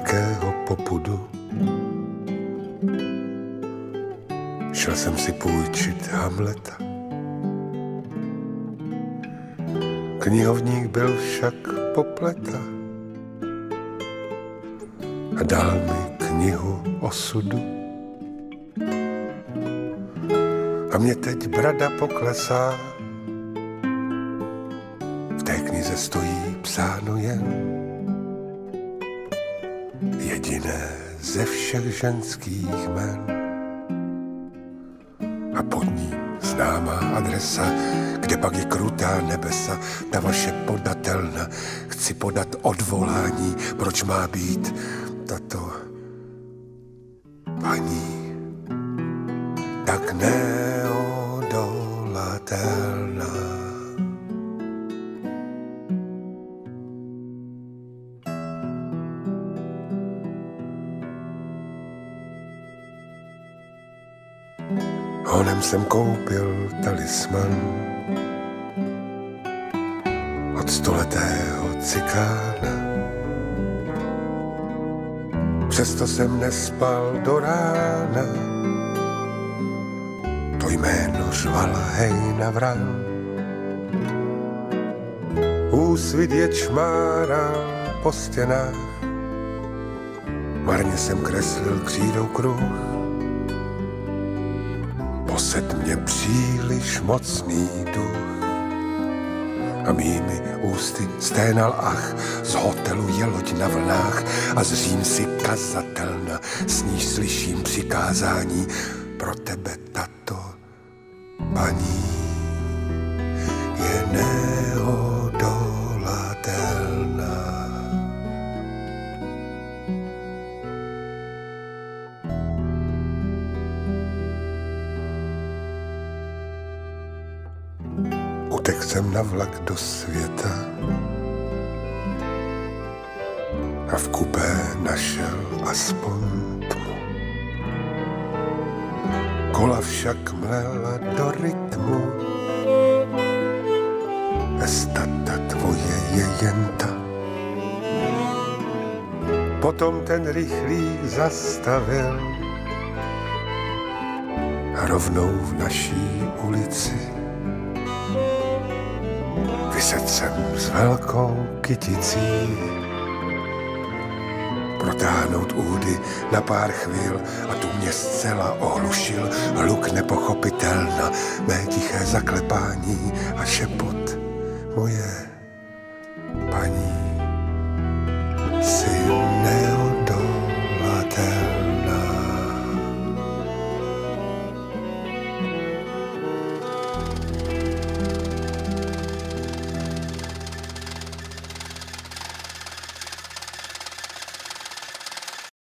Jakého popudu. Šel jsem si půjčit Hamleta. Knihovník byl však popleta a dal mi knihu osudu. A mě teď brada poklesá, v té knize stojí psáno jen jediné ze všech ženských men. A pod ní známá adresa, kde pak je krutá nebesa, ta vaše podatelna. Chci podat odvolání, proč má být tato paní tak neodolatelná. Honem jsem koupil talisman od stoletého cikána. Přesto jsem nespal do rána, to jméno řvala hejna vran. Úsvit je čmáral po stěnách, marně jsem kreslil křídou kruh. Posed mě příliš mocný duch. A mými ústy sténal ach, z hotelu je loď na vlnách a zřím si kazatelna, s níž slyším přikázání pro tebe tato paní Utek jsem na vlak do světa a v kupé našel aspoň tmu. Kola však mlela do rytmu, estata tvoje je jen ta. Potom ten rychlík zastavil a rovnou v naší ulici Vyset jsem s velkou kyticí. Protáhnout údy na pár chvíl a tu mě zcela ohlušil hluk nepochopitelna, mé tiché zaklepání a šepot moje